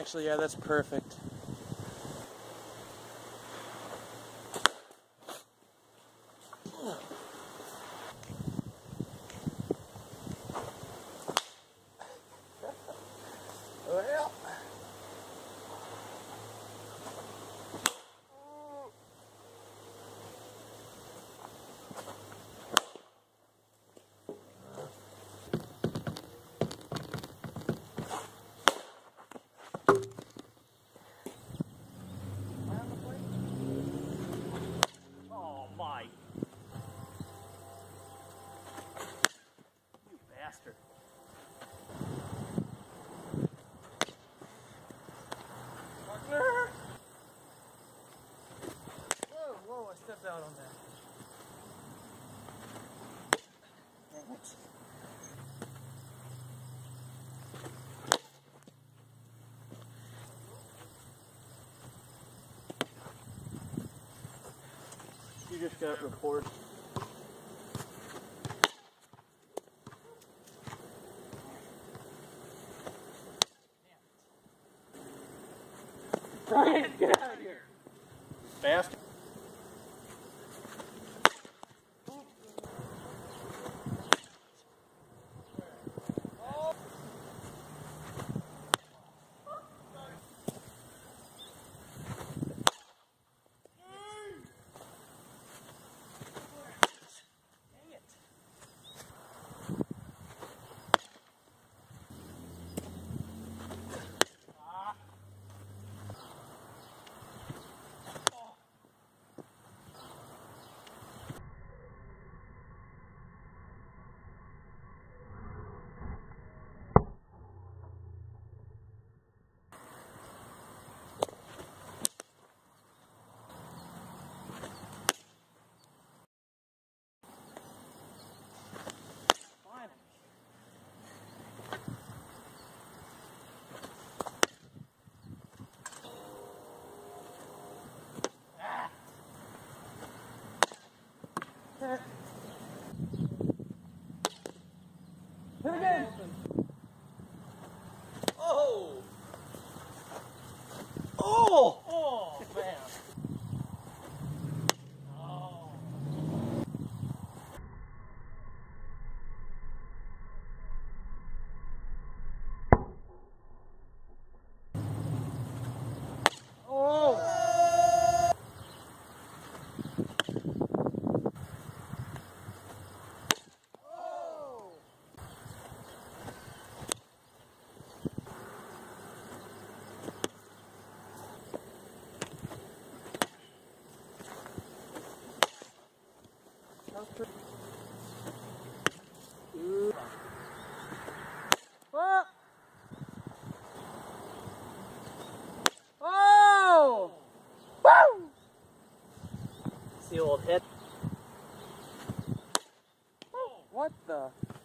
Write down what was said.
Actually, yeah, that's perfect. Just got report. Brian, get out of here. Bastard. Oh! The old head. What the?